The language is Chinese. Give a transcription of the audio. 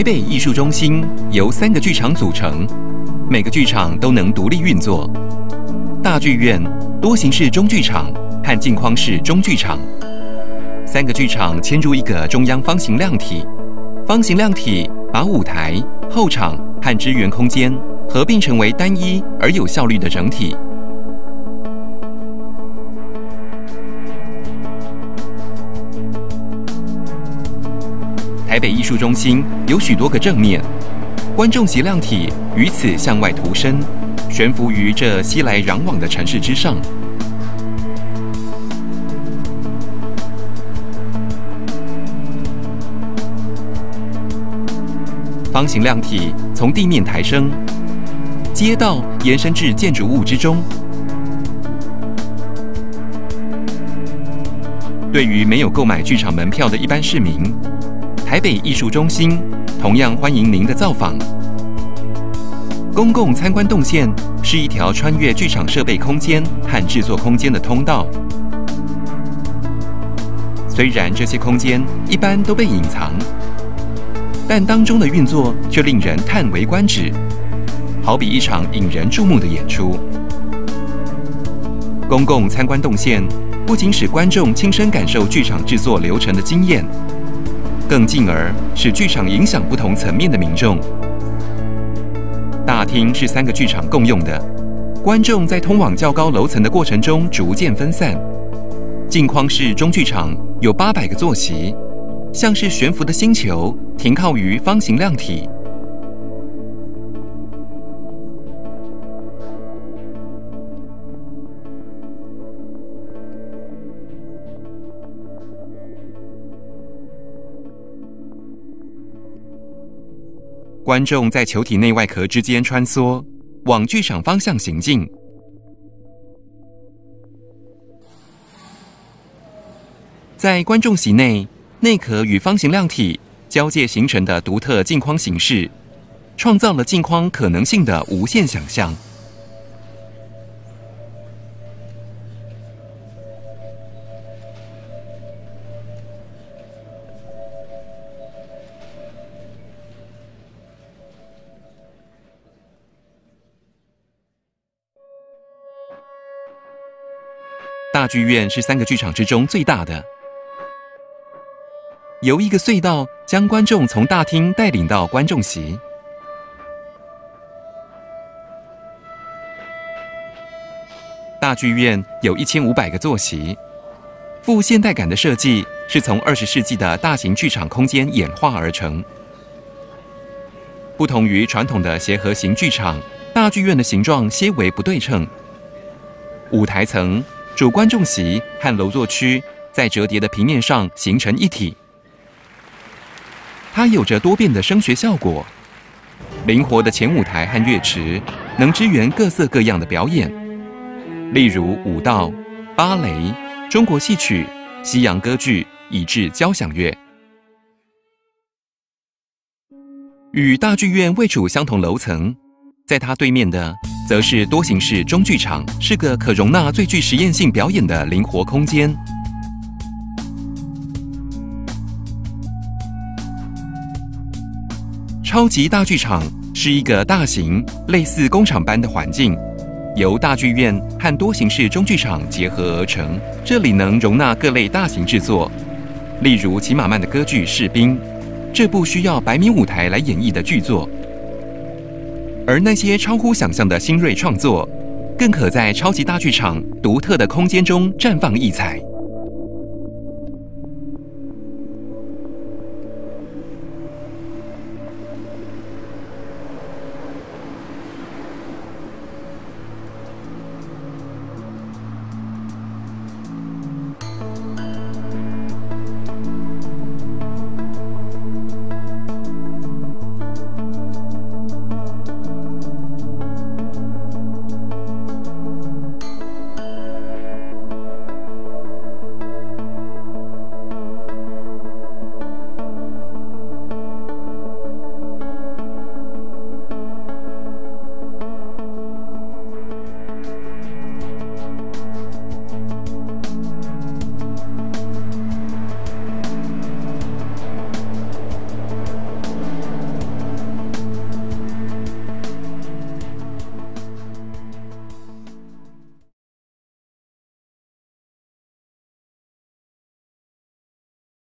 台北艺术中心由三个剧场组成，每个剧场都能独立运作。大剧院、多形式中剧场和镜框式中剧场，三个剧场嵌入一个中央方形量体。方形量体把舞台、后场和支援空间合并成为单一而有效率的整体。北艺术中心有许多个正面，观众席量体于此向外凸伸，悬浮于这熙来攘往的城市之上。方形量体从地面抬升，街道延伸至建筑物之中。对于没有购买剧场门票的一般市民。台北艺术中心同样欢迎您的造访。公共参观动线是一条穿越剧场设备空间和制作空间的通道。虽然这些空间一般都被隐藏，但当中的运作却令人叹为观止，好比一场引人注目的演出。公共参观动线不仅使观众亲身感受剧场制作流程的经验。更进而使剧场影响不同层面的民众。大厅是三个剧场共用的，观众在通往较高楼层的过程中逐渐分散。镜框式中剧场有八百个坐席，像是悬浮的星球，停靠于方形量体。观众在球体内外壳之间穿梭，往剧场方向行进。在观众席内，内壳与方形亮体交界形成的独特镜框形式，创造了镜框可能性的无限想象。大剧院是三个剧场之中最大的，由一个隧道将观众从大厅带领到观众席。大剧院有一千五百个座席，富现代感的设计是从二十世纪的大型剧场空间演化而成。不同于传统的协和型剧场，大剧院的形状些微不对称，舞台层。主观众席和楼座区在折叠的平面上形成一体，它有着多变的声学效果，灵活的前舞台和乐池能支援各色各样的表演，例如舞蹈、芭蕾、中国戏曲、西洋歌剧，以至交响乐。与大剧院位处相同楼层。在它对面的，则是多形式中剧场，是个可容纳最具实验性表演的灵活空间。超级大剧场是一个大型、类似工厂般的环境，由大剧院和多形式中剧场结合而成。这里能容纳各类大型制作，例如齐马曼的歌剧《士兵》，这部需要百米舞台来演绎的剧作。而那些超乎想象的新锐创作，更可在超级大剧场独特的空间中绽放异彩。